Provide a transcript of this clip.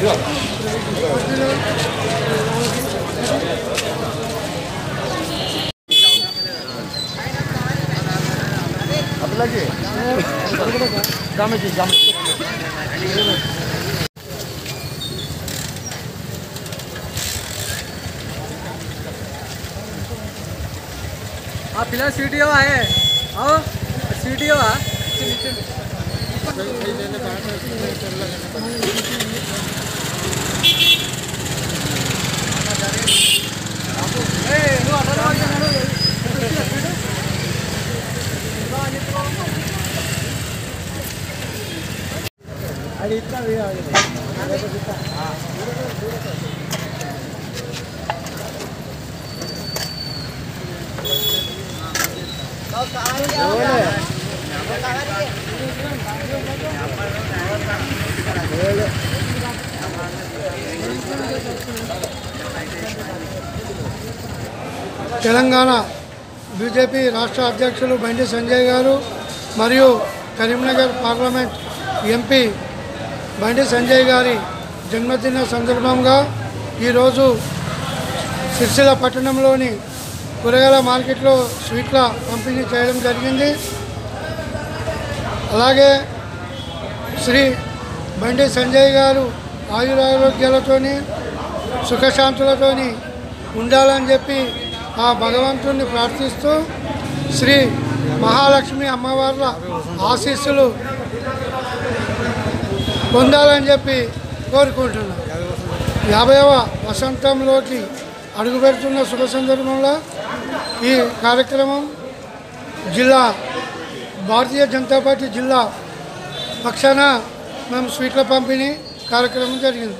Yeah. लगे। हाँ, फ़िलहाल सी टी ओ आए आओ सी टी ओ आ అది ఇస్తా తెలంగాణ బీజేపీ రాష్ట్ర అధ్యక్షులు బండి సంజయ్ గారు మరియు కరీంనగర్ పార్లమెంట్ ఎంపీ బండి సంజయ్ గారి జన్మదిన సందర్భంగా ఈరోజు సిరిసిల్ల పట్టణంలోని కూరగాయల మార్కెట్లో స్వీట్ల పంపిణీ చేయడం జరిగింది. అలాగే శ్రీ బండి సంజయ్ గారు ఆయురారోగ్యాలతోని సుఖశాంతులతోని ఉండాలని చెప్పి ఆ భగవంతుణ్ణి ప్రార్థిస్తూ శ్రీ మహాలక్ష్మి అమ్మవార్ల ఆశీస్సులు పొందాలని చెప్పి కోరుకుంటున్నాను యాభైవ వసంతంలోకి అడుగుపెడుతున్న శుభ సందర్భంలో ఈ కార్యక్రమం జిల్లా భారతీయ జనతా పార్టీ జిల్లా పక్షాన మేము స్వీట్ల పంపిణీ కార్యక్రమం జరిగింది.